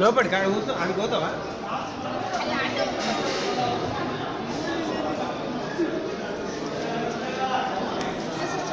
లోపలికి ఆడ కూర్చో ఆడికి పోతావా?